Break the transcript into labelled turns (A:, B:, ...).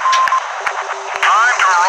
A: I'm the